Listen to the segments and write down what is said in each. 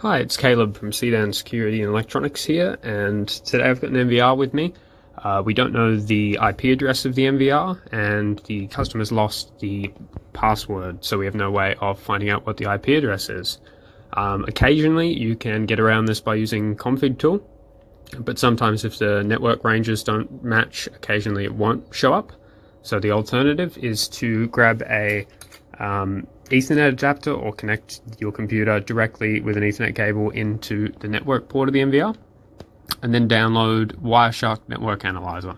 Hi, it's Caleb from Seadan Security and Electronics here, and today I've got an NVR with me. Uh, we don't know the IP address of the NVR, and the customer's lost the password, so we have no way of finding out what the IP address is. Um, occasionally, you can get around this by using config tool, but sometimes if the network ranges don't match, occasionally it won't show up. So the alternative is to grab a um, Ethernet adapter or connect your computer directly with an Ethernet cable into the network port of the NVR, and then download Wireshark Network Analyzer.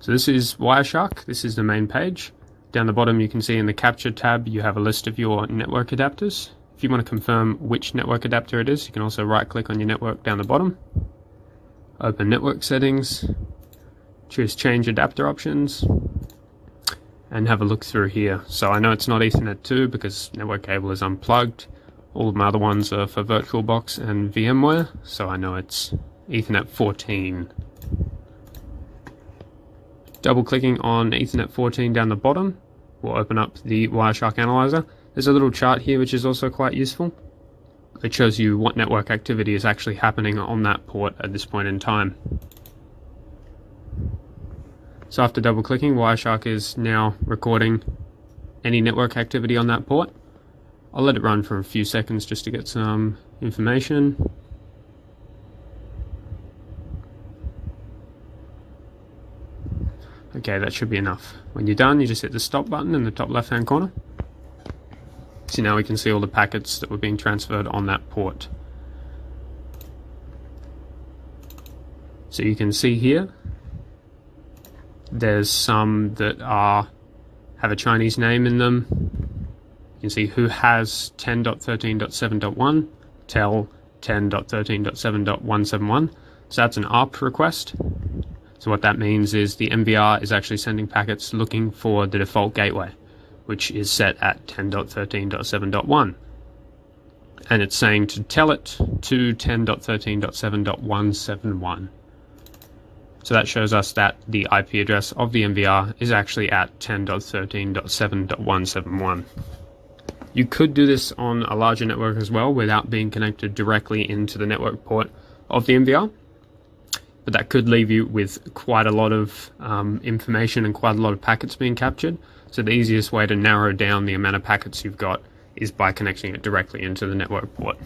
So this is Wireshark, this is the main page. Down the bottom you can see in the capture tab you have a list of your network adapters. If you want to confirm which network adapter it is, you can also right click on your network down the bottom. Open network settings, choose change adapter options, and have a look through here. So I know it's not Ethernet 2 because network cable is unplugged. All of my other ones are for VirtualBox and VMware, so I know it's Ethernet 14. Double clicking on Ethernet 14 down the bottom will open up the Wireshark Analyzer. There's a little chart here which is also quite useful. It shows you what network activity is actually happening on that port at this point in time. So after double clicking, Wireshark is now recording any network activity on that port. I'll let it run for a few seconds just to get some information. Okay, that should be enough. When you're done, you just hit the stop button in the top left hand corner. So now we can see all the packets that were being transferred on that port. So you can see here there's some that are have a Chinese name in them. You can see who has 10.13.7.1, tell 10.13.7.171. So that's an ARP request. So what that means is the NVR is actually sending packets looking for the default gateway, which is set at 10.13.7.1. And it's saying to tell it to 10.13.7.171. So that shows us that the IP address of the NVR is actually at 10.13.7.171. You could do this on a larger network as well without being connected directly into the network port of the NVR. But that could leave you with quite a lot of um, information and quite a lot of packets being captured. So the easiest way to narrow down the amount of packets you've got is by connecting it directly into the network port.